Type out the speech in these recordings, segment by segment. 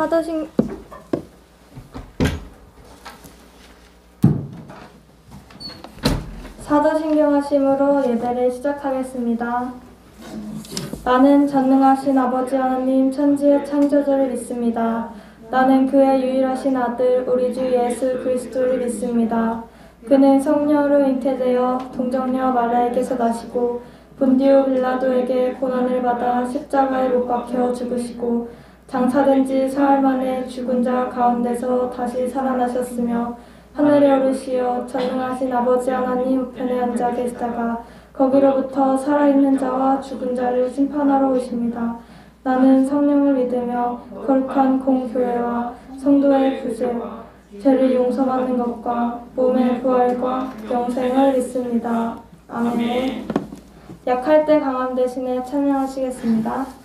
사도신 사도신경 하심으로 예배를 시작하겠습니다. 나는 전능하신 아버지 하나님 천지의 창조주를 믿습니다. 나는 그의 유일하신 아들 우리 주 예수 그리스도를 믿습니다. 그는 성령으로 잉태되어 동정녀 마리아에게서 나시고 본디오 빌라도에게 고난을 받아 십자가에 못 박혀 죽으시고 장사된 지 사흘 만에 죽은 자 가운데서 다시 살아나셨으며 하늘에 오르시어 전능하신 아버지 하나님 우편에 앉아 계시다가 거기로부터 살아있는 자와 죽은 자를 심판하러 오십니다. 나는 성령을 믿으며 거룩한 공교회와 성도의 구제, 죄를 용서받는 것과 몸의 부활과 영생을 믿습니다. 아멘. 약할 때 강함 대신에 찬양하시겠습니다.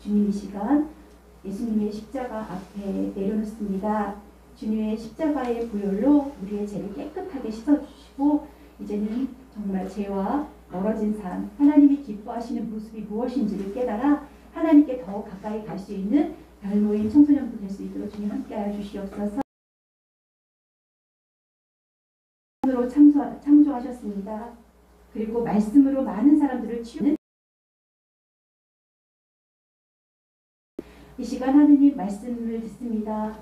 주님 이 시간 예수님의 십자가 앞에 내려놓습니다. 주님의 십자가의 보혈로 우리의 죄를 깨끗하게 씻어주시고 이제는 정말 죄와 멀어진 삶, 하나님이 기뻐하시는 모습이 무엇인지를 깨달아 하나님께 더 가까이 갈 수 있는 별모임 청소년도 될수 있도록 주님 함께하여 주시옵소서. 으로 창조, 창조하셨습니다. 그리고 말씀으로 많은 사람들을 치유는 이 시간 하느님 말씀을 듣습니다.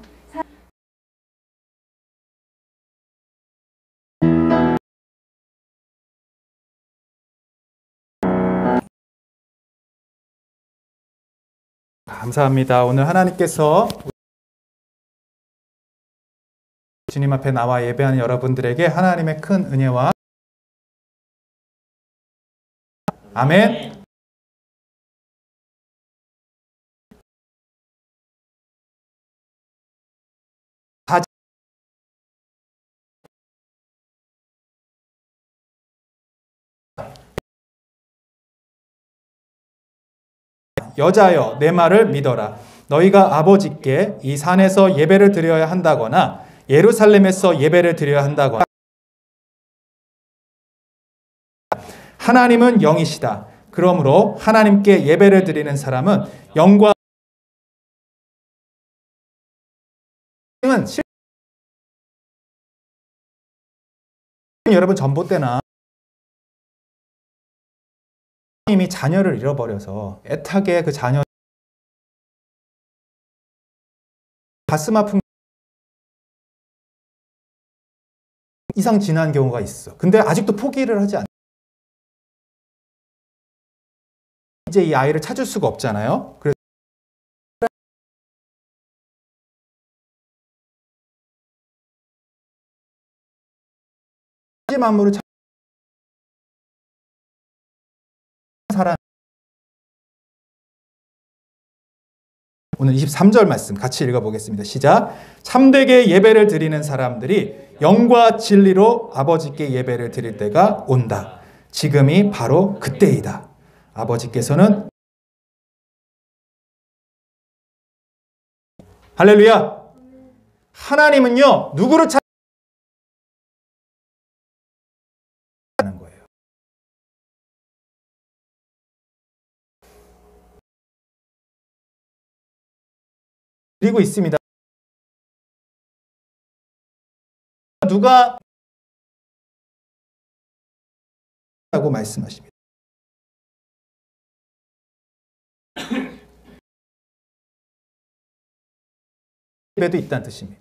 감사합니다. 오늘 하나님께서 주님 앞에 나와 예배하는 여러분들에게 하나님의 큰 은혜와 아멘. 여자여 내 말을 믿어라. 너희가 아버지께 이 산에서 예배를 드려야 한다거나 예루살렘에서 예배를 드려야 한다거나 하나님은 영이시다. 그러므로 하나님께 예배를 드리는 사람은 영과 은 여러분 전봇대나 이미 자녀를 잃어버려서 애타게 그 자녀 가슴 아픈 이상 지난 경우가 있어. 근데 아직도 포기를 하지 않. 이제 이 아이를 찾을 수가 없잖아요. 그래서 만물을 찾 오늘 23절 말씀 같이 읽어보겠습니다. 시작. 참되게 예배를 드리는 사람들이 영과 진리로 아버지께 예배를 드릴 때가 온다. 지금이 바로 그때이다. 아버지께서는 할렐루야. 하나님은요, 누구를 찾 드리고 있습니다. 누가 라고 말씀하십니다. 예배도 있다는 뜻입니다.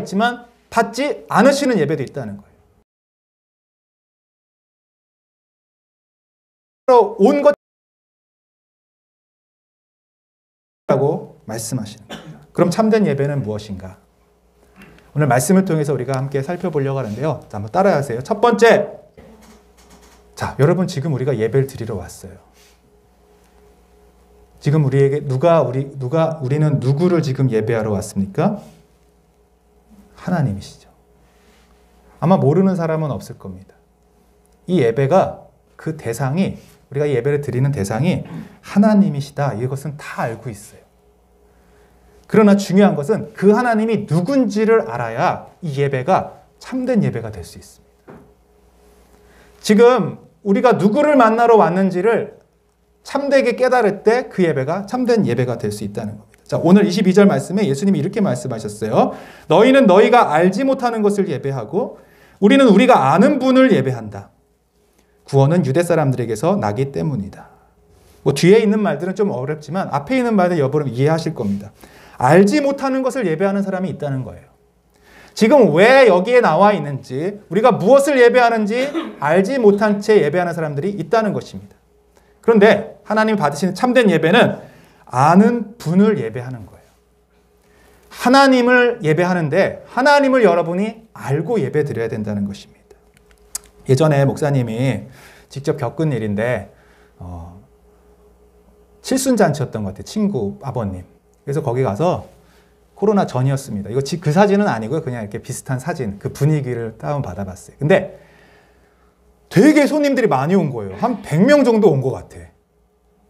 있지만 받지 않으시는 예배도 있다는 거예요. 온 것 라고 말씀하시는 겁니다. 그럼 참된 예배는 무엇인가? 오늘 말씀을 통해서 우리가 함께 살펴보려고 하는데요. 자, 한번 따라하세요. 첫 번째. 자, 여러분 지금 우리가 예배를 드리러 왔어요. 지금 우리에게 누가 우리 누가 우리는 누구를 지금 예배하러 왔습니까? 하나님이시죠. 아마 모르는 사람은 없을 겁니다. 이 예배가 그 대상이 우리가 예배를 드리는 대상이 하나님이시다. 이것은 다 알고 있어요. 그러나 중요한 것은 그 하나님이 누군지를 알아야 이 예배가 참된 예배가 될 수 있습니다. 지금 우리가 누구를 만나러 왔는지를 참되게 깨달을 때 그 예배가 참된 예배가 될 수 있다는 겁니다. 자, 오늘 22절 말씀에 예수님이 이렇게 말씀하셨어요. 너희는 너희가 알지 못하는 것을 예배하고 우리는 우리가 아는 분을 예배한다. 구원은 유대 사람들에게서 나기 때문이다. 뭐 뒤에 있는 말들은 좀 어렵지만 앞에 있는 말들 여러분 이해하실 겁니다. 알지 못하는 것을 예배하는 사람이 있다는 거예요. 지금 왜 여기에 나와 있는지, 우리가 무엇을 예배하는지 알지 못한 채 예배하는 사람들이 있다는 것입니다. 그런데 하나님이 받으시는 참된 예배는 아는 분을 예배하는 거예요. 하나님을 예배하는데 하나님을 여러분이 알고 예배 드려야 된다는 것입니다. 예전에 목사님이 직접 겪은 일인데 어, 칠순잔치였던 것 같아요. 친구 아버님. 그래서 거기 가서 코로나 전이었습니다. 이거 지- 그 사진은 아니고요. 그냥 이렇게 비슷한 사진, 그 분위기를 다운 받아봤어요. 근데 되게 손님들이 많이 온 거예요. 한 100명 정도 온 것 같아.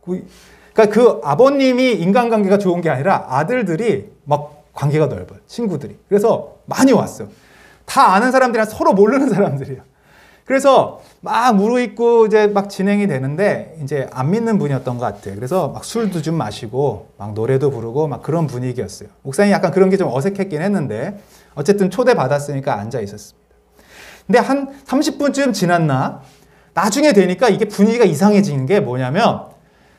그- 그러니까 그 아버님이 인간관계가 좋은 게 아니라 아들들이 막 관계가 넓어요. 친구들이. 그래서 많이 왔어요. 다 아는 사람들이랑 서로 모르는 사람들이야. 그래서 막 무르익고 이제 막 진행이 되는데 이제 안 믿는 분이었던 것 같아요. 그래서 막 술도 좀 마시고 막 노래도 부르고 막 그런 분위기였어요. 목사님 약간 그런 게 좀 어색했긴 했는데 어쨌든 초대 받았으니까 앉아 있었습니다. 근데 한 30분쯤 지났나? 나중에 되니까 이게 분위기가 이상해지는 게 뭐냐면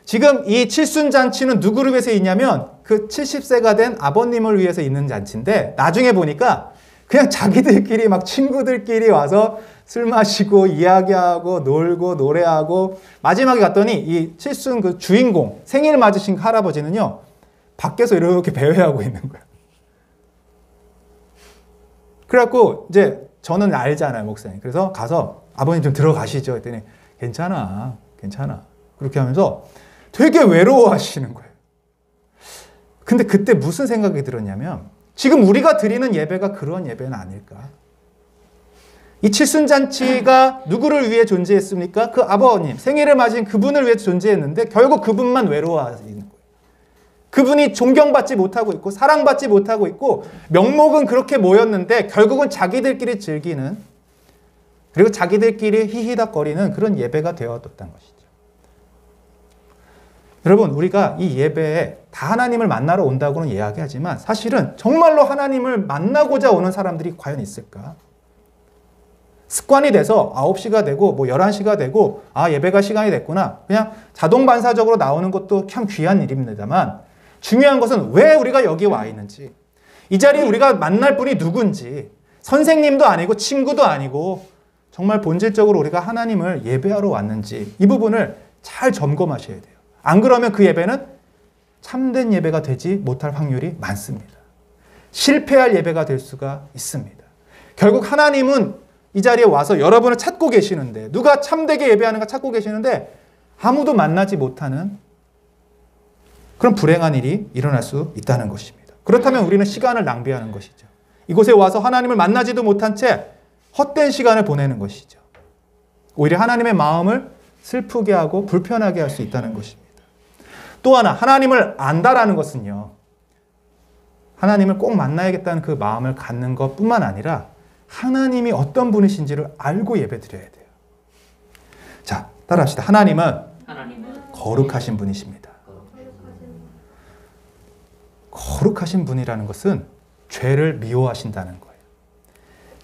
지금 이 칠순 잔치는 누구를 위해서 있냐면 그 70세가 된 아버님을 위해서 있는 잔치인데 나중에 보니까 그냥 자기들끼리 막 친구들끼리 와서 술 마시고 이야기하고 놀고 노래하고 마지막에 갔더니 이 칠순 그 주인공 생일 맞으신 할아버지는요 밖에서 이렇게 배회하고 있는 거예요. 그래갖고 이제 저는 알잖아요 목사님. 그래서 가서 아버님 좀 들어가시죠. 했더니 괜찮아, 괜찮아. 그렇게 하면서 되게 외로워하시는 거예요. 근데 그때 무슨 생각이 들었냐면 지금 우리가 드리는 예배가 그런 예배는 아닐까? 이 칠순잔치가 누구를 위해 존재했습니까? 그 아버님, 생일을 맞은 그분을 위해 존재했는데 결국 그분만 외로워하는 거예요. 그분이 존경받지 못하고 있고 사랑받지 못하고 있고 명목은 그렇게 모였는데 결국은 자기들끼리 즐기는 그리고 자기들끼리 히히닥거리는 그런 예배가 되어뒀다는 것이죠. 여러분 우리가 이 예배에 다 하나님을 만나러 온다고는 이야기하지만 사실은 정말로 하나님을 만나고자 오는 사람들이 과연 있을까? 습관이 돼서 9시가 되고 뭐 11시가 되고 아 예배가 시간이 됐구나 그냥 자동 반사적으로 나오는 것도 참 귀한 일입니다만 중요한 것은 왜 우리가 여기 와 있는지 이 자리에 우리가 만날 분이 누군지 선생님도 아니고 친구도 아니고 정말 본질적으로 우리가 하나님을 예배하러 왔는지 이 부분을 잘 점검하셔야 돼요. 안 그러면 그 예배는 참된 예배가 되지 못할 확률이 많습니다. 실패할 예배가 될 수가 있습니다. 결국 하나님은 이 자리에 와서 여러분을 찾고 계시는데 누가 참되게 예배하는가 찾고 계시는데 아무도 만나지 못하는 그런 불행한 일이 일어날 수 있다는 것입니다. 그렇다면 우리는 시간을 낭비하는 것이죠. 이곳에 와서 하나님을 만나지도 못한 채 헛된 시간을 보내는 것이죠. 오히려 하나님의 마음을 슬프게 하고 불편하게 할 수 있다는 것입니다. 또 하나, 하나님을 안다라는 것은요, 하나님을 꼭 만나야겠다는 그 마음을 갖는 것 뿐만 아니라 하나님이 어떤 분이신지를 알고 예배 드려야 돼요. 자, 따라합시다. 하나님은 하나님은 거룩하신 분이십니다. 거룩하신 분이라는 것은 죄를 미워하신다는 거예요.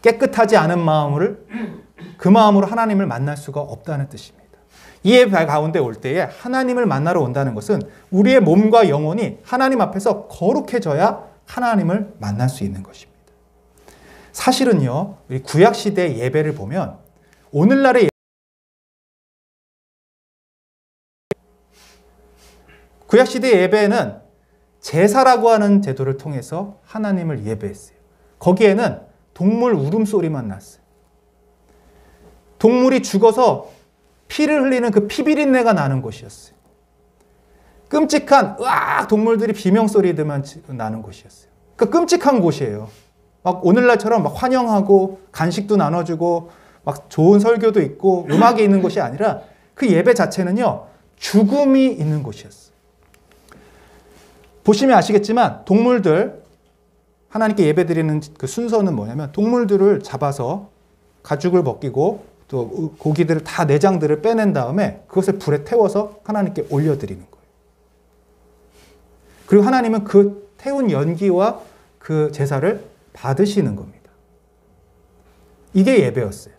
깨끗하지 않은 마음을 그 마음으로 하나님을 만날 수가 없다는 뜻입니다. 이에 가운데 올 때에 하나님을 만나러 온다는 것은 우리의 몸과 영혼이 하나님 앞에서 거룩해져야 하나님을 만날 수 있는 것입니다. 사실은요, 우리 구약 시대 예배를 보면 오늘날의 구약 시대 예배는 제사라고 하는 제도를 통해서 하나님을 예배했어요. 거기에는 동물 울음소리만 났어요. 동물이 죽어서 피를 흘리는 그 피비린내가 나는 곳이었어요. 끔찍한 으악 동물들이 비명 소리들만 나는 곳이었어요. 그 끔찍한 곳이에요. 막 오늘날처럼 막 환영하고 간식도 나눠주고 막 좋은 설교도 있고 음악이 있는 곳이 아니라 그 예배 자체는요 죽음이 있는 곳이었어요. 보시면 아시겠지만 동물들 하나님께 예배드리는 그 순서는 뭐냐면 동물들을 잡아서 가죽을 벗기고 또 고기들을 다 내장들을 빼낸 다음에 그것을 불에 태워서 하나님께 올려드리는 거예요. 그리고 하나님은 그 태운 연기와 그 제사를 받으시는 겁니다. 이게 예배였어요.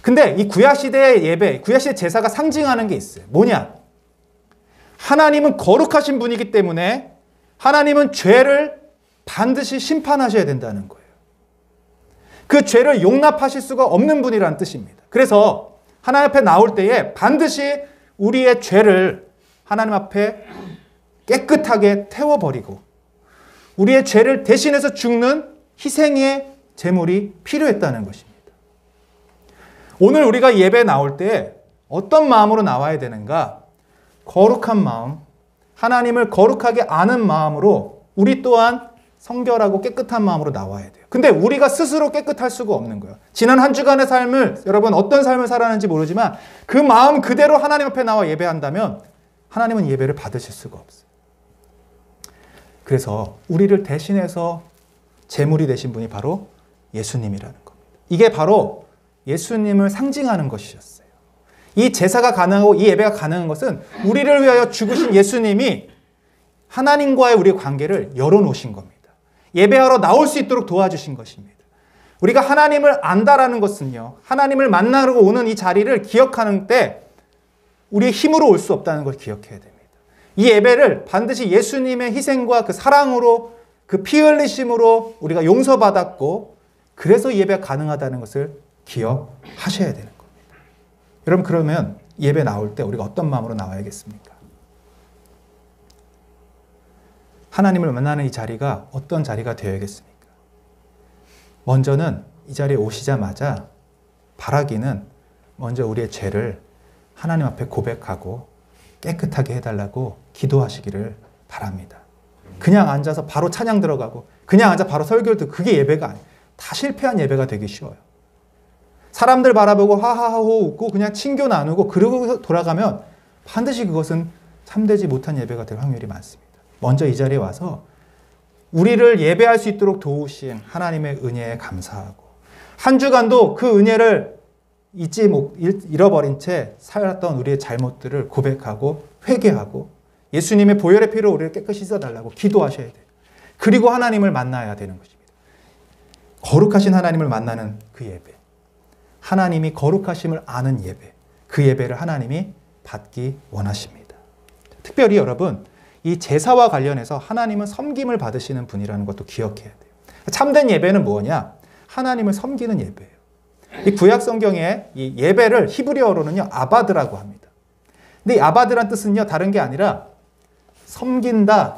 근데 이 구약시대의 예배, 구약시대 제사가 상징하는 게 있어요. 뭐냐? 하나님은 거룩하신 분이기 때문에 하나님은 죄를 반드시 심판하셔야 된다는 거예요. 그 죄를 용납하실 수가 없는 분이라는 뜻입니다. 그래서 하나님 앞에 나올 때에 반드시 우리의 죄를 하나님 앞에 깨끗하게 태워버리고 우리의 죄를 대신해서 죽는 희생의 제물이 필요했다는 것입니다. 오늘 우리가 예배 나올 때 어떤 마음으로 나와야 되는가? 거룩한 마음, 하나님을 거룩하게 아는 마음으로 우리 또한 성결하고 깨끗한 마음으로 나와야 돼요. 근데 우리가 스스로 깨끗할 수가 없는 거예요. 지난 한 주간의 삶을 여러분 어떤 삶을 살았는지 모르지만 그 마음 그대로 하나님 앞에 나와 예배한다면 하나님은 예배를 받으실 수가 없어요. 그래서 우리를 대신해서 제물이 되신 분이 바로 예수님이라는 겁니다. 이게 바로 예수님을 상징하는 것이었어요. 이 제사가 가능하고 이 예배가 가능한 것은 우리를 위하여 죽으신 예수님이 하나님과의 우리 관계를 열어놓으신 겁니다. 예배하러 나올 수 있도록 도와주신 것입니다. 우리가 하나님을 안다라는 것은요, 하나님을 만나러 오는 이 자리를 기억하는 때 우리의 힘으로 올 수 없다는 걸 기억해야 됩니다. 이 예배를 반드시 예수님의 희생과 그 사랑으로 그 피 흘리심으로 우리가 용서받았고 그래서 예배가 가능하다는 것을 기억하셔야 되는 겁니다. 여러분 그러면 예배 나올 때 우리가 어떤 마음으로 나와야겠습니까? 하나님을 만나는 이 자리가 어떤 자리가 되어야겠습니까? 먼저는 이 자리에 오시자마자 바라기는 먼저 우리의 죄를 하나님 앞에 고백하고 깨끗하게 해달라고 기도하시기를 바랍니다. 그냥 앉아서 바로 찬양 들어가고 그냥 앉아 바로 설교 듣고 그게 예배가 아니에요. 다 실패한 예배가 되기 쉬워요. 사람들 바라보고 하하하호 웃고 그냥 친교 나누고 그러고 돌아가면 반드시 그것은 참되지 못한 예배가 될 확률이 많습니다. 먼저 이 자리에 와서 우리를 예배할 수 있도록 도우신 하나님의 은혜에 감사하고 한 주간도 그 은혜를 잊지 못 잃어버린 채 살았던 우리의 잘못들을 고백하고 회개하고 예수님의 보혈의 피로 우리를 깨끗이 씻어달라고 기도하셔야 돼요. 그리고 하나님을 만나야 되는 것입니다. 거룩하신 하나님을 만나는 그 예배. 하나님이 거룩하심을 아는 예배. 그 예배를 하나님이 받기 원하십니다. 특별히 여러분, 이 제사와 관련해서 하나님은 섬김을 받으시는 분이라는 것도 기억해야 돼요. 참된 예배는 뭐냐? 하나님을 섬기는 예배예요. 이 구약 성경에 이 예배를 히브리어로는요 아바드라고 합니다. 근데 이 아바드란 뜻은요 다른 게 아니라 섬긴다,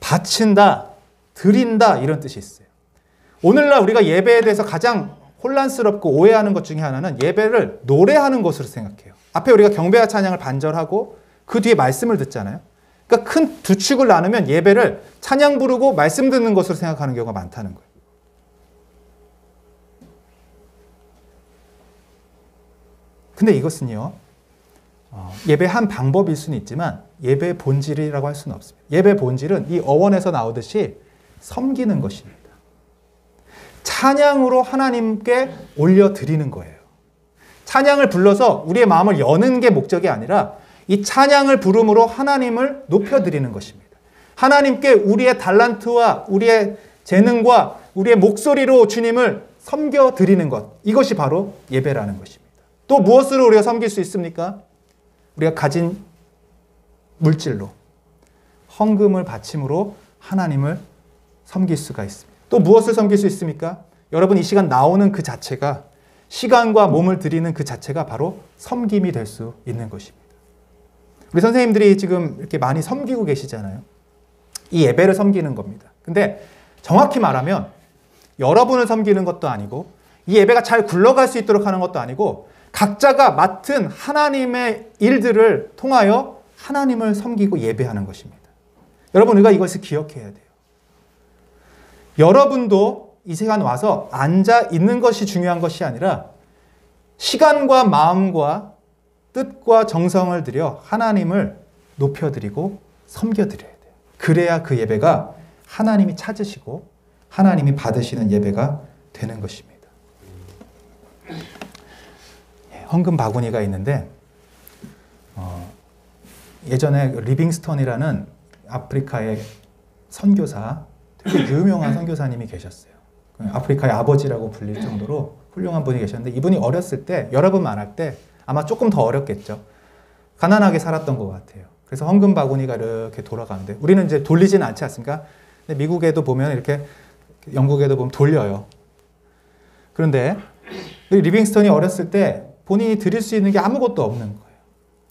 바친다, 드린다 이런 뜻이 있어요. 오늘날 우리가 예배에 대해서 가장 혼란스럽고 오해하는 것 중에 하나는 예배를 노래하는 것으로 생각해요. 앞에 우리가 경배와 찬양을 반절하고 그 뒤에 말씀을 듣잖아요. 그러니까 큰 두 축을 나누면 예배를 찬양 부르고 말씀 듣는 것으로 생각하는 경우가 많다는 거예요. 근데 이것은요, 어, 예배 한 방법일 수는 있지만 예배의 본질이라고 할 수는 없습니다. 예배 본질은 이 어원에서 나오듯이 섬기는 것입니다. 찬양으로 하나님께 올려드리는 거예요. 찬양을 불러서 우리의 마음을 여는 게 목적이 아니라 이 찬양을 부름으로 하나님을 높여드리는 것입니다. 하나님께 우리의 달란트와 우리의 재능과 우리의 목소리로 주님을 섬겨드리는 것. 이것이 바로 예배라는 것입니다. 또 무엇으로 우리가 섬길 수 있습니까? 우리가 가진 물질로 헌금을 바침으로 하나님을 섬길 수가 있습니다. 또 무엇을 섬길 수 있습니까? 여러분 이 시간 나오는 그 자체가 시간과 몸을 드리는 그 자체가 바로 섬김이 될 수 있는 것입니다. 우리 선생님들이 지금 이렇게 많이 섬기고 계시잖아요. 이 예배를 섬기는 겁니다. 근데 정확히 말하면 여러분을 섬기는 것도 아니고 이 예배가 잘 굴러갈 수 있도록 하는 것도 아니고 각자가 맡은 하나님의 일들을 통하여 하나님을 섬기고 예배하는 것입니다. 여러분, 우리가 이것을 기억해야 돼요. 여러분도 이 시간 와서 앉아 있는 것이 중요한 것이 아니라 시간과 마음과 뜻과 정성을 들여 하나님을 높여드리고 섬겨드려야 돼요. 그래야 그 예배가 하나님이 찾으시고 하나님이 받으시는 예배가 되는 것입니다. 헌금 바구니가 있는데 어, 예전에 리빙스턴이라는 아프리카의 선교사 되게 유명한 선교사님이 계셨어요. 아프리카의 아버지라고 불릴 정도로 훌륭한 분이 계셨는데 이분이 어렸을 때 여러분 말할 때 아마 조금 더 어렵겠죠. 가난하게 살았던 것 같아요. 그래서 헌금 바구니가 이렇게 돌아가는데 우리는 이제 돌리지는 않지 않습니까? 근데 미국에도 보면 이렇게 영국에도 보면 돌려요. 그런데 이 리빙스턴이 어렸을 때 본인이 드릴 수 있는 게 아무것도 없는 거예요.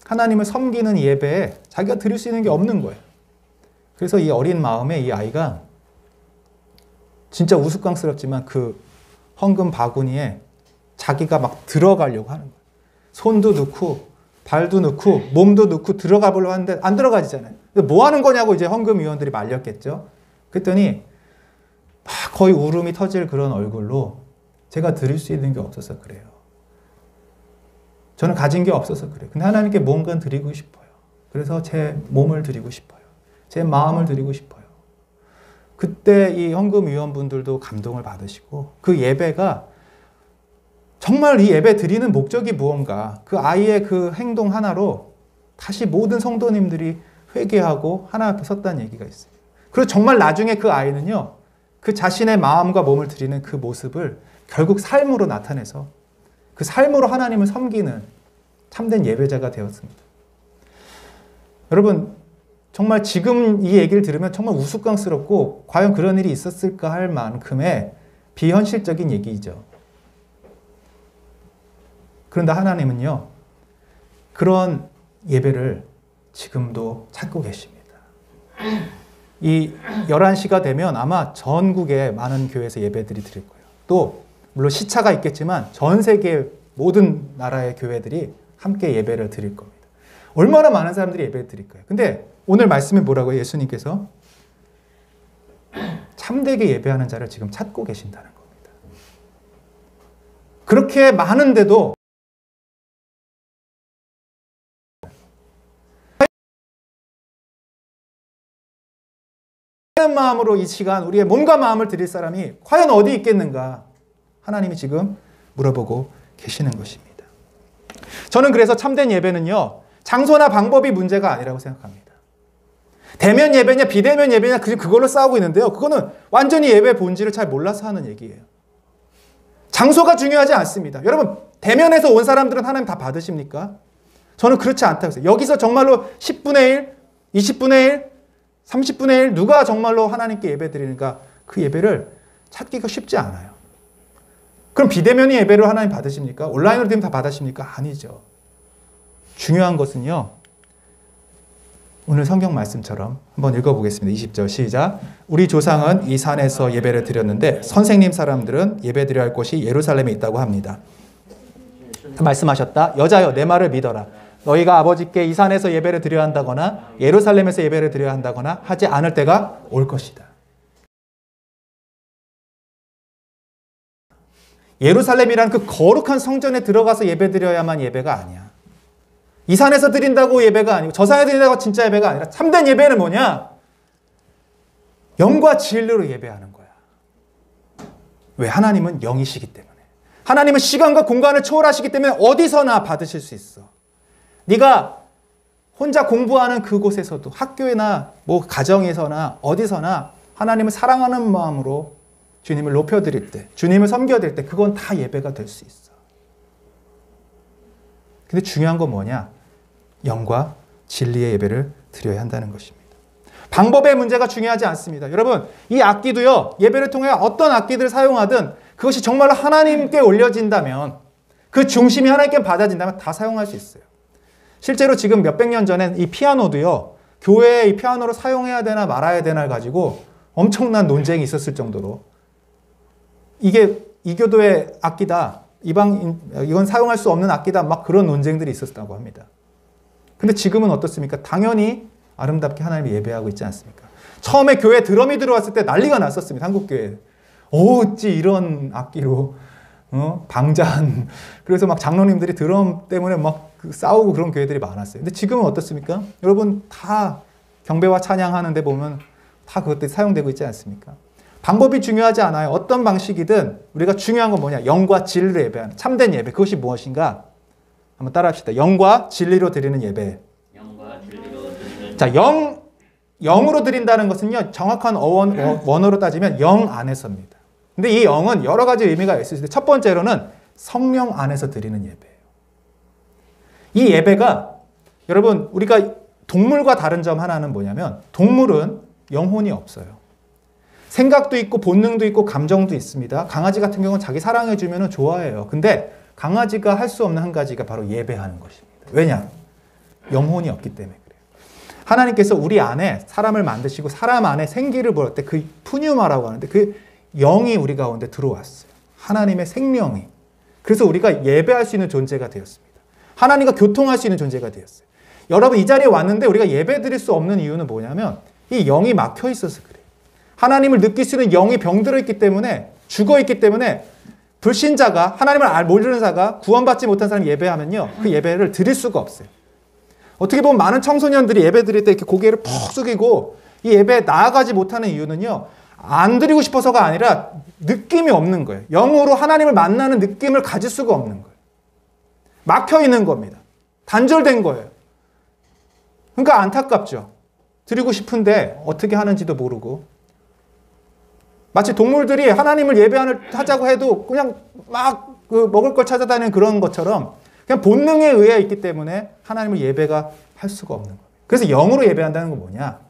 하나님을 섬기는 예배에 자기가 드릴 수 있는 게 없는 거예요. 그래서 이 어린 마음에 이 아이가 진짜 우스꽝스럽지만 그 헌금 바구니에 자기가 막 들어가려고 하는 거예요. 손도 넣고 발도 넣고 몸도 넣고 들어가 보려고 하는데 안 들어가지잖아요. 뭐 하는 거냐고 이제 헌금 위원들이 말렸겠죠. 그랬더니 막 거의 울음이 터질 그런 얼굴로 제가 드릴 수 있는 게 없어서 그래요. 저는 가진 게 없어서 그래요. 근데 하나님께 뭔가 드리고 싶어요. 그래서 제 몸을 드리고 싶어요. 제 마음을 드리고 싶어요. 그때 이 헌금 위원분들도 감동을 받으시고 그 예배가 정말 이 예배 드리는 목적이 무언가 그 아이의 그 행동 하나로 다시 모든 성도님들이 회개하고 하나 앞에 섰다는 얘기가 있어요. 그리고 정말 나중에 그 아이는요 그 자신의 마음과 몸을 드리는 그 모습을 결국 삶으로 나타내서 그 삶으로 하나님을 섬기는 참된 예배자가 되었습니다. 여러분 정말 지금 이 얘기를 들으면 정말 우스꽝스럽고 과연 그런 일이 있었을까 할 만큼의 비현실적인 얘기죠. 그런데 하나님은요, 그런 예배를 지금도 찾고 계십니다. 이 11시가 되면 아마 전국에 많은 교회에서 예배들이 드릴 거예요. 또, 물론 시차가 있겠지만 전 세계 모든 나라의 교회들이 함께 예배를 드릴 겁니다. 얼마나 많은 사람들이 예배를 드릴 거예요. 근데 오늘 말씀에 뭐라고요? 예수님께서 참되게 예배하는 자를 지금 찾고 계신다는 겁니다. 그렇게 많은데도 하는 마음으로 이 시간 우리의 몸과 마음을 드릴 사람이 과연 어디 있겠는가? 하나님이 지금 물어보고 계시는 것입니다. 저는 그래서 참된 예배는요, 장소나 방법이 문제가 아니라고 생각합니다. 대면 예배냐 비대면 예배냐 그- 그걸로 싸우고 있는데요. 그거는 완전히 예배 본질을 잘 몰라서 하는 얘기예요. 장소가 중요하지 않습니다. 여러분 대면에서 온 사람들은 하나님 다 받으십니까? 저는 그렇지 않다고 해요. 여기서 정말로 10분의 1, 20분의 1, 30분의 1 누가 정말로 하나님께 예배 드리는가 그 예배를 찾기가 쉽지 않아요. 그럼 비대면이 예배를 하나님 받으십니까? 온라인으로 되면 다 받으십니까? 아니죠. 중요한 것은요. 오늘 성경 말씀처럼 한번 읽어보겠습니다. 20절 시작. 우리 조상은 이 산에서 예배를 드렸는데 선생님 사람들은 예배 드려야 할 곳이 예루살렘에 있다고 합니다. 말씀하셨다. 여자여 내 말을 믿어라. 너희가 아버지께 이 산에서 예배를 드려야 한다거나 예루살렘에서 예배를 드려야 한다거나 하지 않을 때가 올 것이다. 예루살렘이란 그 거룩한 성전에 들어가서 예배 드려야만 예배가 아니야. 이 산에서 드린다고 예배가 아니고 저 산에 드린다고 진짜 예배가 아니라 참된 예배는 뭐냐? 영과 진리로 예배하는 거야. 왜? 하나님은 영이시기 때문에. 하나님은 시간과 공간을 초월하시기 때문에 어디서나 받으실 수 있어. 네가 혼자 공부하는 그곳에서도 학교에나 뭐 가정에서나 어디서나 하나님을 사랑하는 마음으로 주님을 높여드릴 때, 주님을 섬겨드릴 때 그건 다 예배가 될 수 있어. 근데 중요한 건 뭐냐? 영과 진리의 예배를 드려야 한다는 것입니다. 방법의 문제가 중요하지 않습니다. 여러분, 이 악기도요, 예배를 통해 어떤 악기들을 사용하든 그것이 정말로 하나님께 올려진다면, 그 중심이 하나님께 받아진다면 다 사용할 수 있어요. 실제로 지금 몇백 년 전에 이 피아노도요, 교회에 이 피아노를 사용해야 되나 말아야 되나 가지고 엄청난 논쟁이 있었을 정도로 이게 이교도의 악기다. 이방 이건 사용할 수 없는 악기다. 막 그런 논쟁들이 있었다고 합니다. 근데 지금은 어떻습니까? 당연히 아름답게 하나님을 예배하고 있지 않습니까? 처음에 교회 드럼이 들어왔을 때 난리가 났었습니다. 한국 교회. 어찌 이런 악기로 어? 방자한 그래서 막 장로님들이 드럼 때문에 막 싸우고 그런 교회들이 많았어요. 근데 지금은 어떻습니까? 여러분 다 경배와 찬양하는데 보면 다 그것들이 사용되고 있지 않습니까? 방법이 중요하지 않아요. 어떤 방식이든 우리가 중요한 건 뭐냐? 영과 진리로 예배하는 참된 예배. 그것이 무엇인가? 한번 따라합시다. 영과 진리로 드리는 예배. 영과 진리로 드리는 자, 영 영으로 드린다는 것은요. 정확한 어원 어, 원어로 따지면 영 안에서입니다. 근데 이 영은 여러 가지 의미가 있을 때첫 번째로는 성령 안에서 드리는 예배예요. 이 예배가 여러분 우리가 동물과 다른 점 하나는 뭐냐면 동물은 영혼이 없어요. 생각도 있고 본능도 있고 감정도 있습니다. 강아지 같은 경우는 자기 사랑해주면 좋아해요. 근데 강아지가 할 수 없는 한 가지가 바로 예배하는 것입니다. 왜냐? 영혼이 없기 때문에 그래요. 하나님께서 우리 안에 사람을 만드시고 사람 안에 생기를 부을 때 그 푸뉴마라고 하는데 그 영이 우리 가운데 들어왔어요. 하나님의 생명이. 그래서 우리가 예배할 수 있는 존재가 되었습니다. 하나님과 교통할 수 있는 존재가 되었어요. 여러분 이 자리에 왔는데 우리가 예배 드릴 수 없는 이유는 뭐냐면 이 영이 막혀 있어서 그래요. 하나님을 느낄 수 있는 영이 병들어 있기 때문에 죽어 있기 때문에 불신자가 하나님을 알- 모르는 자가 구원받지 못한 사람이 예배하면요 그 예배를 드릴 수가 없어요. 어떻게 보면 많은 청소년들이 예배 드릴 때 이렇게 고개를 푹 숙이고 이 예배에 나아가지 못하는 이유는요 안 드리고 싶어서가 아니라 느낌이 없는 거예요. 영으로 하나님을 만나는 느낌을 가질 수가 없는 거예요. 막혀 있는 겁니다. 단절된 거예요. 그러니까 안타깝죠. 드리고 싶은데 어떻게 하는지도 모르고 마치 동물들이 하나님을 예배하자고 해도 그냥 막 그 먹을 걸 찾아다니는 그런 것처럼 그냥 본능에 의해 있기 때문에 하나님을 예배가 할 수가 없는 거예요. 그래서 영으로 예배한다는 건 뭐냐?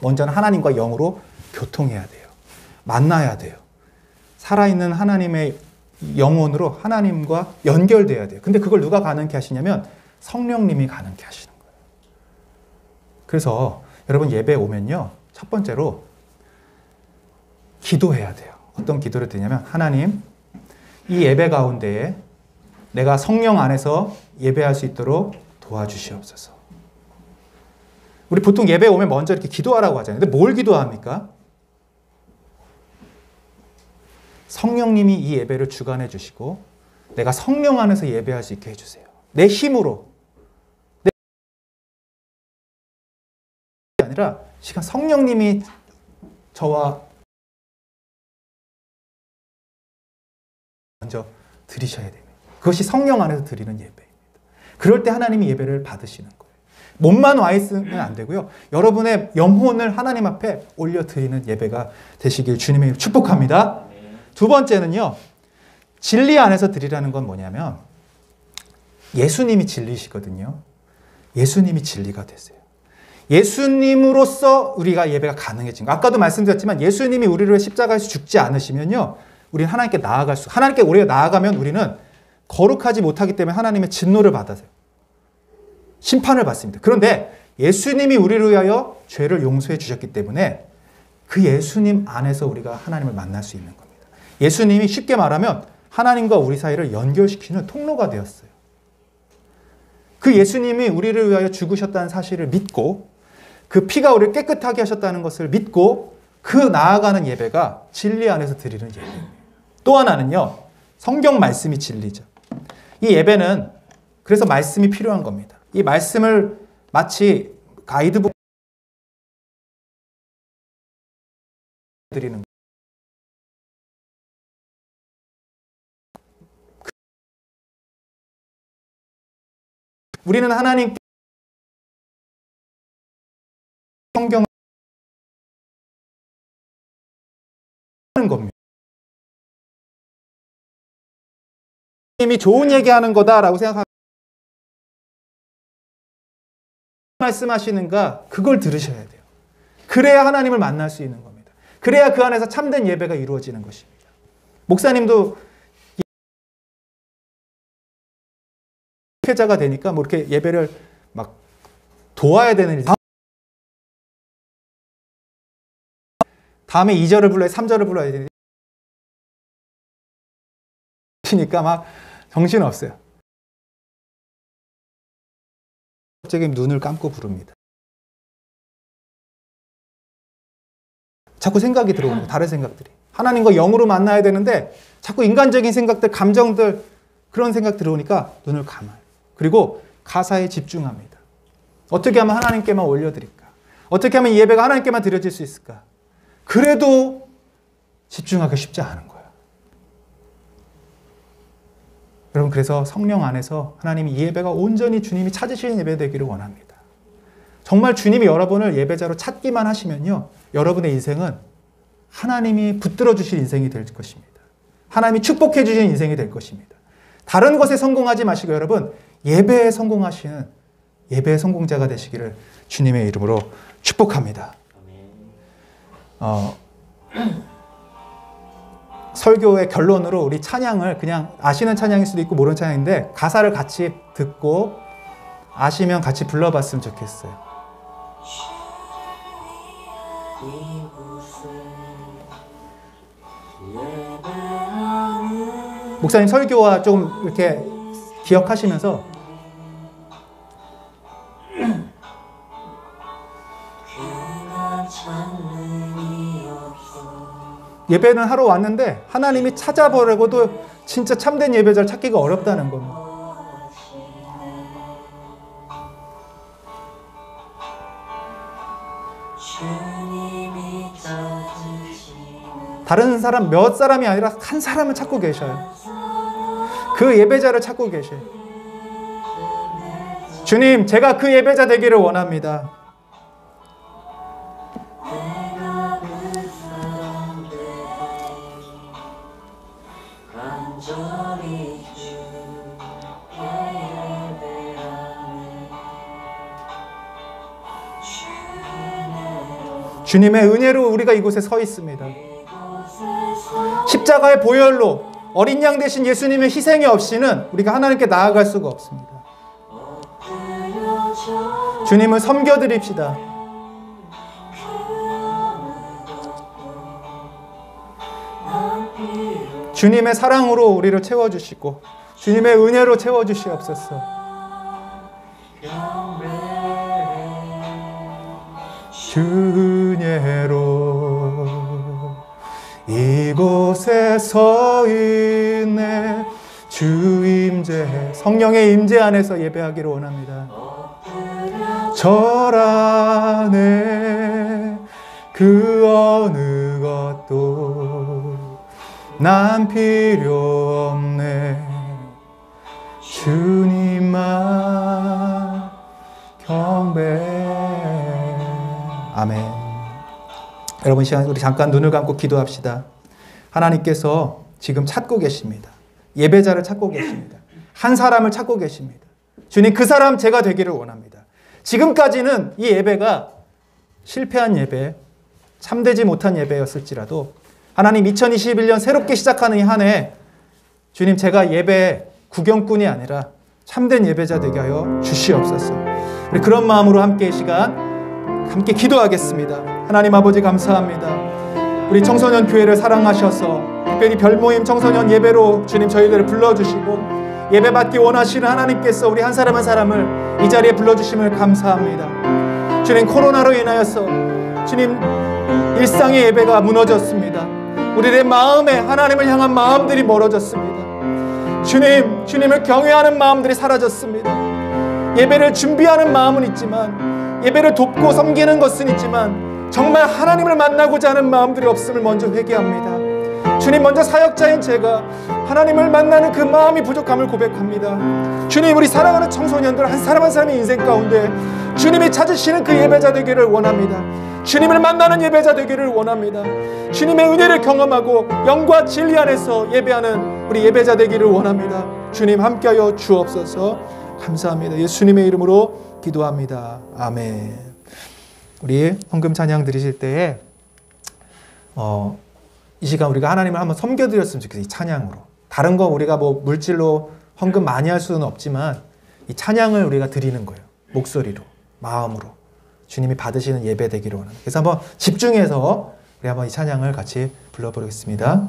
먼저는 하나님과 영으로 교통해야 돼요. 만나야 돼요. 살아있는 하나님의 영혼으로 하나님과 연결돼야 돼요. 근데 그걸 누가 가능케 하시냐면 성령님이 가능케 하시는 거예요. 그래서 여러분 예배 오면요. 첫 번째로 기도해야 돼요. 어떤 기도를 드냐면 하나님 이 예배 가운데에 내가 성령 안에서 예배할 수 있도록 도와주시옵소서. 우리 보통 예배 오면 먼저 이렇게 기도하라고 하잖아요. 근데 뭘 기도합니까? 성령님이 이 예배를 주관해 주시고 내가 성령 안에서 예배할 수 있게 해주세요. 내 힘으로. 내 아니라 시간 성령님이 저와 먼저 드리셔야 됩니다. 그것이 성령 안에서 드리는 예배입니다. 그럴 때 하나님이 예배를 받으시는 거예요. 몸만 와 있으면 안 되고요. 여러분의 영혼을 하나님 앞에 올려 드리는 예배가 되시길 주님의 축복합니다. 두 번째는요. 진리 안에서 드리라는 건 뭐냐면 예수님이 진리시거든요. 예수님이 진리가 되세요. 예수님으로서 우리가 예배가 가능해진 거. 아까도 말씀드렸지만 예수님이 우리를 십자가에서 죽지 않으시면요. 우리는 하나님께 나아갈 수, 하나님께 우리가 나아가면 우리는 거룩하지 못하기 때문에 하나님의 진노를 받아요. 심판을 받습니다. 그런데 예수님이 우리를 위하여 죄를 용서해 주셨기 때문에 그 예수님 안에서 우리가 하나님을 만날 수 있는 겁니다. 예수님이 쉽게 말하면 하나님과 우리 사이를 연결시키는 통로가 되었어요. 그 예수님이 우리를 위하여 죽으셨다는 사실을 믿고 그 피가 우리를 깨끗하게 하셨다는 것을 믿고 그 나아가는 예배가 진리 안에서 드리는 예배입니다. 또 하나는요. 성경 말씀이 진리죠. 이 예배는 그래서 말씀이 필요한 겁니다. 이 말씀을 마치 가이드북 드리는 우리는 하나님 성경 하는 겁니다. 님이 좋은 얘기하는 거다라고 생각하면 말씀하시는가 그걸 들으셔야 돼요. 그래야 하나님을 만날 수 있는 겁니다. 그래야 그 안에서 참된 예배가 이루어지는 것입니다. 목사님도 회자가 되니까 뭐 이렇게 예배를 막 도와야 되는 일. 다음에 2절을 불러야 3절을 불러야 되니 니까 막 정신 없어요. 갑자기 눈을 감고 부릅니다. 자꾸 생각이 들어오는 거예요. 다른 생각들이. 하나님과 영으로 만나야 되는데 자꾸 인간적인 생각들, 감정들 그런 생각 들어오니까 눈을 감아요. 그리고 가사에 집중합니다. 어떻게 하면 하나님께만 올려드릴까? 어떻게 하면 이 예배가 하나님께만 드려질 수 있을까? 그래도 집중하기 쉽지 않은 거예요. 여러분 그래서 성령 안에서 하나님이 이 예배가 온전히 주님이 찾으시는 예배 되기를 원합니다. 정말 주님이 여러분을 예배자로 찾기만 하시면요. 여러분의 인생은 하나님이 붙들어 주실 인생이 될 것입니다. 하나님이 축복해 주신 인생이 될 것입니다. 다른 것에 성공하지 마시고 여러분 예배에 성공하시는 예배의 성공자가 되시기를 주님의 이름으로 축복합니다. 어, 설교의 결론으로 우리 찬양을 그냥 아시는 찬양일 수도 있고 모르는 찬양인데 가사를 같이 듣고 아시면 같이 불러봤으면 좋겠어요. 목사님 설교와 좀 이렇게 기억하시면서 예배는 하러 왔는데 하나님이 찾아보려고도 진짜 참된 예배자를 찾기가 어렵다는 겁니다. 다른 사람 몇 사람이 아니라 한 사람을 찾고 계셔요. 그 예배자를 찾고 계셔요. 주님, 제가 그 예배자 되기를 원합니다. 주님의 은혜로 우리가 이곳에 서 있습니다. 십자가의 보혈로 어린 양 대신 예수님의 희생이 없이는 우리가 하나님께 나아갈 수가 없습니다. 주님을 섬겨드립시다. 주님의 사랑으로 우리를 채워주시고 주님의 은혜로 채워주시옵소서. 주녀로 이곳에 서 있네 주 임재 성령의 임재 안에서 예배하기를 원합니다. 절 안에 그 어느 것도 난 필요 없네. 주님만 경배. 아멘. 여러분 이 시간 우리 잠깐 눈을 감고 기도합시다. 하나님께서 지금 찾고 계십니다. 예배자를 찾고 계십니다. 한 사람을 찾고 계십니다. 주님 그 사람 제가 되기를 원합니다 지금까지는 이 예배가 실패한 예배 참되지 못한 예배였을지라도 하나님 2021년 새롭게 시작하는 이 한 해 주님 제가 예배 구경꾼이 아니라 참된 예배자 되게 하여 주시옵소서. 우리 그런 마음으로 함께 이 시간 함께 기도하겠습니다. 하나님 아버지 감사합니다. 우리 청소년 교회를 사랑하셔서 특별히 별모임 청소년 예배로 주님 저희들을 불러주시고 예배 받기 원하시는 하나님께서 우리 한 사람 한 사람을 이 자리에 불러주심을 감사합니다. 주님 코로나로 인하여서 주님 일상의 예배가 무너졌습니다. 우리의 마음에 하나님을 향한 마음들이 멀어졌습니다. 주님, 주님을 경외하는 마음들이 사라졌습니다. 예배를 준비하는 마음은 있지만 예배를 돕고 섬기는 것은 있지만 정말 하나님을 만나고자 하는 마음들이 없음을 먼저 회개합니다. 주님 먼저 사역자인 제가 하나님을 만나는 그 마음이 부족함을 고백합니다. 주님 우리 사랑하는 청소년들 한 사람 한 사람의 인생 가운데 주님이 찾으시는 그 예배자 되기를 원합니다. 주님을 만나는 예배자 되기를 원합니다. 주님의 은혜를 경험하고 영과 진리 안에서 예배하는 우리 예배자 되기를 원합니다. 주님 함께하여 주옵소서. 감사합니다. 예수님의 이름으로 기도합니다. 아멘. 우리 헌금 찬양 드리실 때에 어, 이 시간 우리가 하나님을 한번 섬겨드렸으면 좋겠어요. 이 찬양으로. 다른 거 우리가 뭐 물질로 헌금 많이 할 수는 없지만 이 찬양을 우리가 드리는 거예요. 목소리로, 마음으로. 주님이 받으시는 예배 되기를 원합니다. 그래서 한번 집중해서 우리 한번 이 찬양을 같이 불러보겠습니다.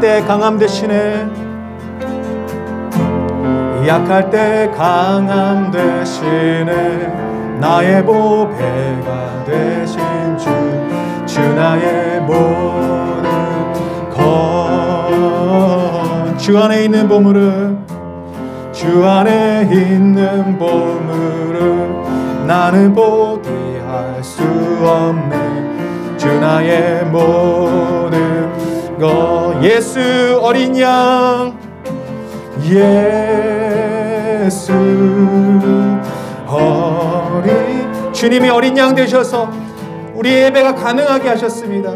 약할 때 강함 대신에 약할 때 강함 대신에 나의 보배가 되신 주, 주 나의 모든 것. 주 안에 있는 보물은, 주 안에 있는 보물은 나는 포기할 수 없네. 주 나의 모든 것. 예수 어린 양, 예수 어린 주님이 어린 양 되셔서 우리 예배가 가능하게 하셨습니다.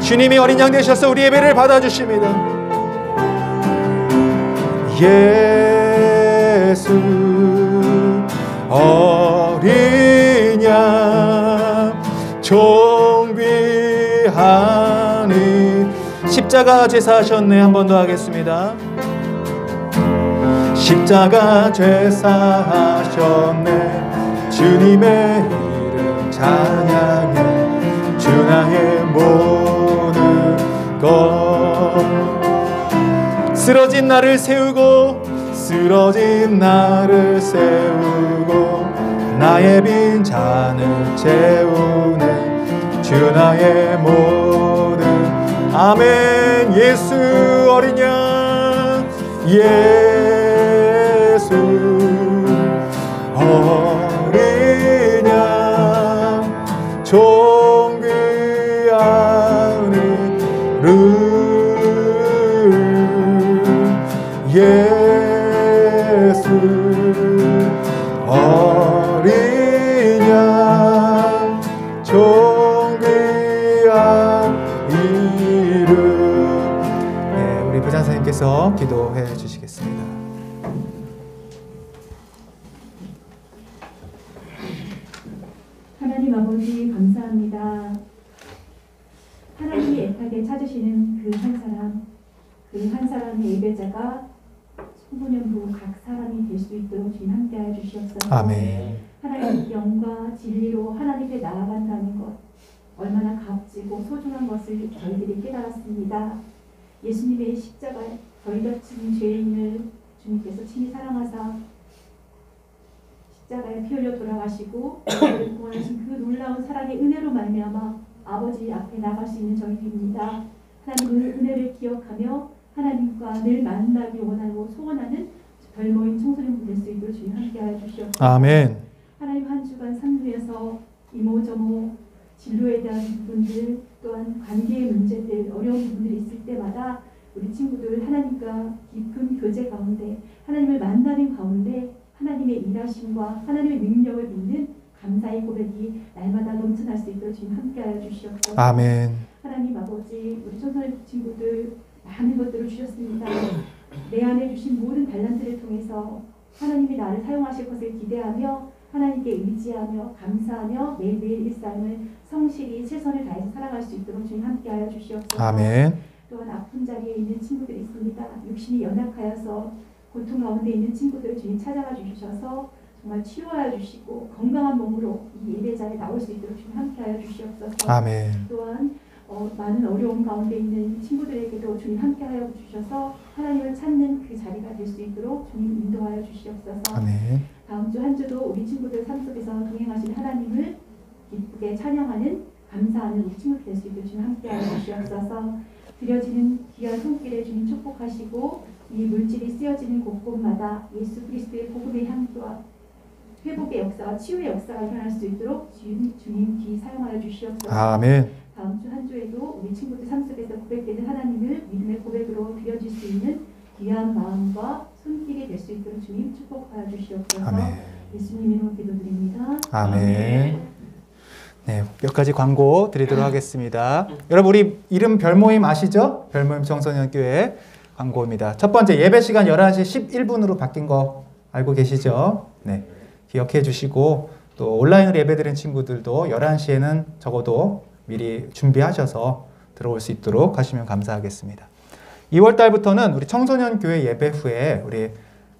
주님이 어린 양 되셔서 우리 예배를 받아주십니다. 예수 어린 양 종비하니 십자가 제사하셨네. 한 번 더 하겠습니다. 십자가 죄사하셨네. 주님의 이름 찬양해. 주 나의 모든 것. 쓰러진 나를 세우고 쓰러진 나를 세우고 나의 빈 잔을 채우네. 주 나의 모든 아멘. 예수 어린 양. 예수 어린 양. 존 선생님께서 기도해 주시겠습니다. 하나님 아버지 감사합니다. 하나님이 애타게 찾으시는 그 한 사람, 그 한 사람의 예배자가 청소년부 각 사람이 될 수 있도록 주님 함께하여 주시옵소서. 아멘. 하나님 영과 진리로 하나님께 나아간다는 것 얼마나 값지고 소중한 것을 저희들이 깨달았습니다. 예수님의 십자가 저희 같은 죄인을 주님께서 친히 사랑하사 십자가에 피 흘려 돌아가시고 저희를 구원하신 그 놀라운 사랑의 은혜로 말미암아 아버지 앞에 나갈 수 있는 저희들입니다. 하나님 그 은혜를 기억하며 하나님과 늘 만나기 원하고 소원하는 별모인 청소년분 될수 있도록 주님 함께하여 주시옵소서. 아멘. 하나님 한 주간 상주에서 이모저모 진로에 대한 부분들 또한 관계의 문제들 어려운 부분들이 있을 때마다 우리 친구들 하나님과 깊은 교제 가운데 하나님을 만나는 가운데 하나님의 일하심과 하나님의 능력을 믿는 감사의 고백이 날마다 넘쳐날 수 있도록 주님 함께하여 주시옵소서. 아멘. 하나님 아버지 우리 청소년 친구들 많은 것들을 주셨습니다. 내 안에 주신 모든 달란트를 통해서 하나님이 나를 사용하실 것을 기대하며 하나님께 의지하며 감사하며 매일매일 일상을 성실히 최선을 다해서 살아갈 수 있도록 주님 함께하여 주시옵소서. 아멘. 또한 아픈 자리에 있는 친구들이 있습니다. 육신이 연약하여서 고통 가운데 있는 친구들을 주님 찾아가 주셔서 정말 치료하여 주시고 건강한 몸으로 이 예배자에 나올 수 있도록 주님 함께하여 주시옵소서. 아멘. 또한 어, 많은 어려움 가운데 있는 친구들에게도 주님 함께하여 주셔서 하나님을 찾는 그 자리가 될 수 있도록 주님 인도하여 주시옵소서. 아멘. 다음 주 한 주도 우리 친구들 삶 속에서 동행하신 하나님을 기쁘게 찬양하는 감사하는 우리 친구들 될 수 있도록 주님 함께하여 주시옵소서. 드려지는 귀한 손길에 주님 축복하시고 이 물질이 쓰여지는 곳곳마다 예수 그리스도의 복음의 향기와 회복의 역사와 치유의 역사가 일어날 수 있도록 주님, 주님 귀 사용하여 주시옵소서. 아멘. 다음 주 한 주에도 우리 친구들 삶 속에서 고백되는 하나님을 믿음의 고백으로 드려질 수 있는 귀한 마음과 손길이 될 수 있도록 주님 축복하여 주시옵소서. 아멘. 예수님 이름으로 기도드립니다. 아멘. 네, 몇 가지 광고 드리도록 하겠습니다. 여러분 우리 이름 별모임 아시죠? 별모임 청소년 교회 광고입니다. 첫 번째 예배 시간 11시 11분으로 바뀐 거 알고 계시죠? 네. 기억해 주시고 또 온라인으로 예배 드린 친구들도 11시에는 적어도 미리 준비하셔서 들어올 수 있도록 하시면 감사하겠습니다. 2월 달부터는 우리 청소년 교회 예배 후에 우리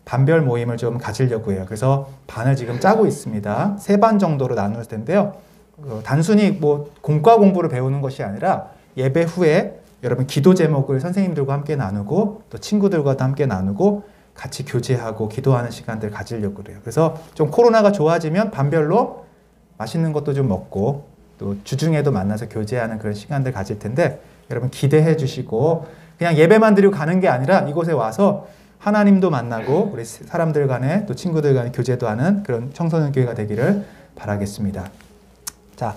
반별 모임을 좀 가지려고 해요. 그래서 반을 지금 짜고 있습니다. 세 반 정도로 나눌 텐데요. 어, 단순히 뭐 공과 공부를 배우는 것이 아니라 예배 후에 여러분 기도 제목을 선생님들과 함께 나누고 또 친구들과도 함께 나누고 같이 교제하고 기도하는 시간들 가지려고 그래요. 그래서 좀 코로나가 좋아지면 반별로 맛있는 것도 좀 먹고 또 주중에도 만나서 교제하는 그런 시간들 가질 텐데 여러분 기대해 주시고 그냥 예배만 드리고 가는 게 아니라 이곳에 와서 하나님도 만나고 우리 사람들 간에 또 친구들 간에 교제도 하는 그런 청소년 교회가 되기를 바라겠습니다. 자,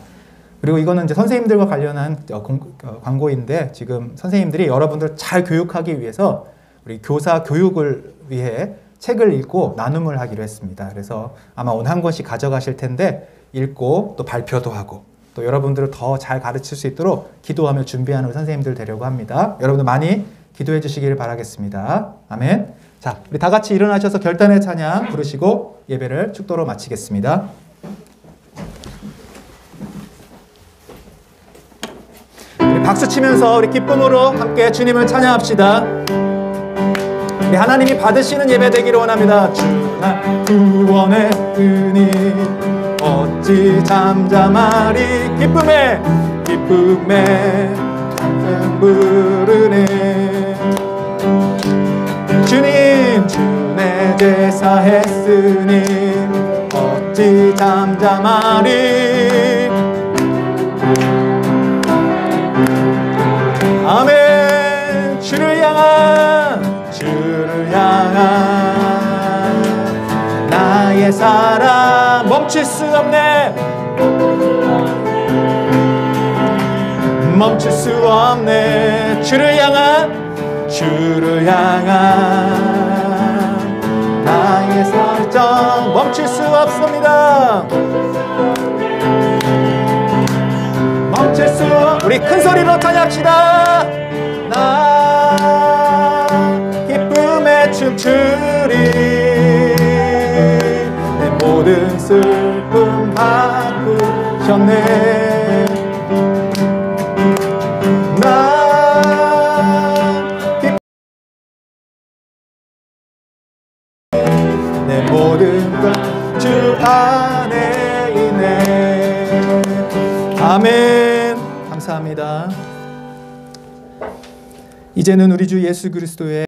그리고 이거는 이제 선생님들과 관련한 어, 공- 어, 광고인데 지금 선생님들이 여러분들 잘 교육하기 위해서 우리 교사 교육을 위해 책을 읽고 나눔을 하기로 했습니다. 그래서 아마 오늘 한 권씩 가져가실 텐데 읽고 또 발표도 하고 또 여러분들을 더 잘 가르칠 수 있도록 기도하며 준비하는 선생님들 되려고 합니다. 여러분들 많이 기도해 주시기를 바라겠습니다. 아멘. 자, 우리 다 같이 일어나셔서 결단의 찬양 부르시고 예배를 축도로 마치겠습니다. 우리 박수 치면서 우리 기쁨으로 함께 주님을 찬양합시다. 우리 하나님이 받으시는 예배 되기를 원합니다. 주나 구원의 은이 어찌 잠잠하리 기쁨에 기쁨에 부르네 주님 주내 제사 했으니 어찌 잠잠하리 향한 나의 사랑. 멈출 수 없네. 멈출 수 없네. 주를 향한 주를 향한 나의 설정 멈출 수 없습니다. 멈출 수 없- 우리 큰 소리로 찬양합시다 춤추리 내 모든 슬픔 바꾸셨네. 이제는 우리 주 예수 그리스도의